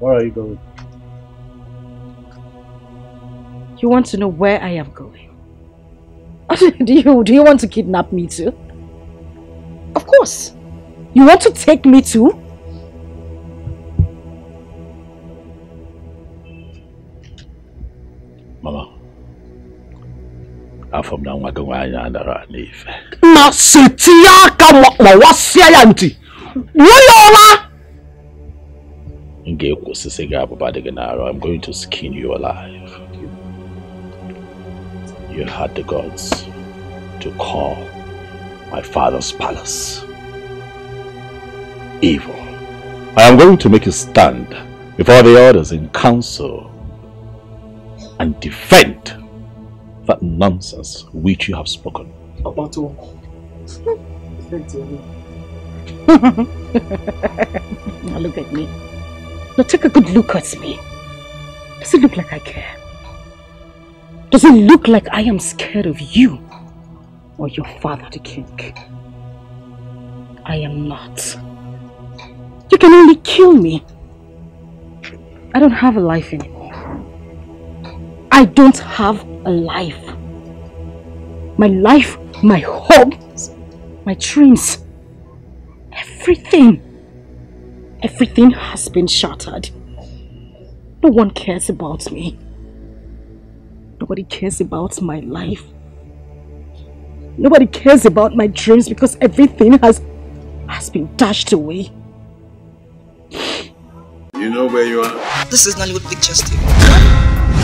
Where are you going? You want to know where I am going? do you do you want to kidnap me too? Of course. You want to take me too? Mama. Afọ m na nwa gị nwaanyị anara n'ife. Ma setie aka ma wasịa ya ntị. Gbuo ya ọla! I'm going to skin you alive. You had the gods to call my father's palace evil. I am going to make you stand before the others in council and defend that nonsense which you have spoken. About Look at me. Now take a good look at me. Does it look like I care? Does it look like I am scared of you or your father, the king? I am not. You can only kill me. I don't have a life anymore. I don't have a life. My life, my hopes, my dreams, everything, everything has been shattered. No one cares about me. Nobody cares about my life. Nobody cares about my dreams because everything has, has been dashed away. You know where you are? This is Nollywood Pictures TV.